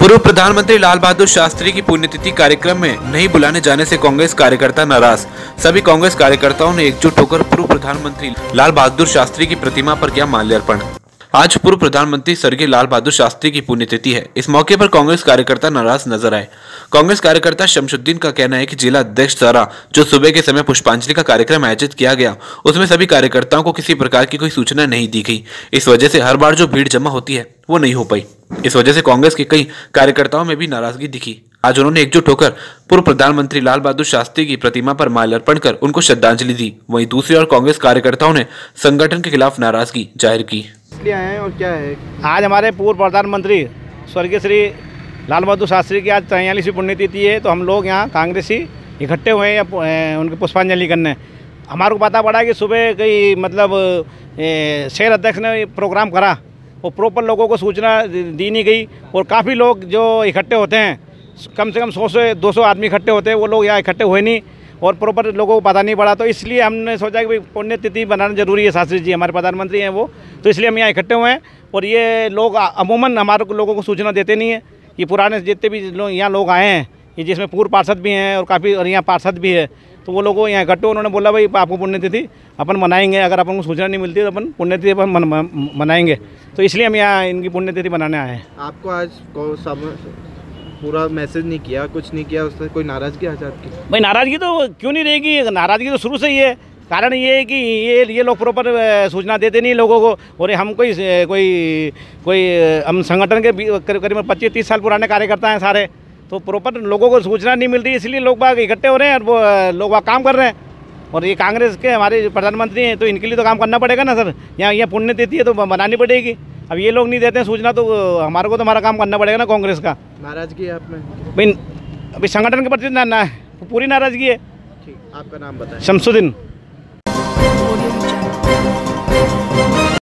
पूर्व प्रधानमंत्री लाल बहादुर शास्त्री की पुण्यतिथि कार्यक्रम में नहीं बुलाने जाने से कांग्रेस कार्यकर्ता नाराज़। सभी कांग्रेस कार्यकर्ताओं ने एकजुट होकर पूर्व प्रधानमंत्री लाल बहादुर शास्त्री की प्रतिमा पर किया माल्यार्पण। आज पूर्व प्रधानमंत्री स्वर्गीय लाल बहादुर शास्त्री की पुण्यतिथि है। इस मौके पर कांग्रेस कार्यकर्ता नाराज़ नज़र आए। कांग्रेस कार्यकर्ता शमशुद्दीन का कहना है कि जिला अध्यक्ष द्वारा जो सुबह के समय पुष्पांजलि का कार्यक्रम आयोजित किया गया, उसमें सभी कार्यकर्ताओं को किसी प्रकार की कोई सूचना नहीं दी गई। इस वजह से हर बार जो भीड़ जमा होती है वो नहीं हो पाई। इस वजह से कांग्रेस के कई कार्यकर्ताओं में भी नाराज़गी दिखी। आज उन्होंने एकजुट होकर पूर्व प्रधानमंत्री लाल बहादुर शास्त्री की प्रतिमा पर माल्यार्पण कर उनको श्रद्धांजलि दी। वहीं दूसरी ओर कांग्रेस कार्यकर्ताओं ने संगठन के खिलाफ नाराज़गी ज़ाहिर की। और क्या है? आज हमारे पूर्व प्रधानमंत्री स्वर्गीय श्री लाल बहादुर शास्त्री की आज तैयालीसवीं पुण्यतिथि है तो हम लोग यहाँ कांग्रेसी इकट्ठे हुए हैं उनकी पुष्पांजलि करने। हमारे को पता पड़ा कि सुबह कई मतलब शहर अध्यक्ष ने प्रोग्राम करा। वो प्रॉपर लोगों को सूचना दी नहीं गई और काफ़ी लोग जो इकट्ठे होते हैं, कम से कम सौ से दो सौ आदमी इकट्ठे होते हैं, वो लोग यहाँ इकट्ठे हुए नहीं और प्रॉपर लोगों को पता नहीं पड़ा। तो इसलिए हमने सोचा कि भाई पुण्यतिथि बनाना ज़रूरी है, शास्त्री जी हमारे प्रधानमंत्री हैं वो। तो इसलिए हम यहाँ इकट्ठे हुए हैं और ये लोग अमूमन हमारे लोगों को सूचना देते नहीं है। ये पुराने जितने भी लोग, यहाँ लोग आए हैं, ये जिसमें पूर्व पार्षद भी हैं और काफ़ी और यहाँ पार्षद भी है तो वो लोगों यहाँ इकट्ठे उन्होंने बोला भाई आपको पुण्यतिथि अपन मनाएँगे अगर अपन को सूचना नहीं मिलती तो अपन पुण्यतिथि अपन मन, मन, मनाएँगे। तो इसलिए हम यहाँ इनकी पुण्यतिथि बनाने आए हैं। आपको आज पूरा मैसेज नहीं किया कुछ नहीं किया उससे कोई नाराज़गी आज आपकी? भाई नाराज़गी तो क्यों नहीं रहेगी? नाराज़गी तो शुरू से ही है। कारण ये है कि ये ये लोग प्रॉपर सूचना देते नहीं लोगों को। और हम कोई कोई कोई हम संगठन के करीब करीब पच्चीस तीस साल पुराने कार्यकर्ता हैं सारे। तो प्रॉपर लोगों को सूचना नहीं मिल रही इसलिए लोग बाग इकट्ठे हो रहे हैं और वो लोग बाग काम कर रहे हैं। और ये कांग्रेस के हमारे प्रधानमंत्री हैं तो इनके लिए तो काम करना पड़ेगा ना सर? यहाँ यहाँ पुण्यतिथि है तो बनानी पड़ेगी। अब ये लोग नहीं देते हैं सूचना तो हमारे को तो हमारा काम करना पड़ेगा ना कांग्रेस का। नाराज़गी है आप में? भाई अभी संगठन के प्रति ना, ना पूरी नाराज़गी है। ठीक आपका नाम बताएँ। शमसुद्दीन।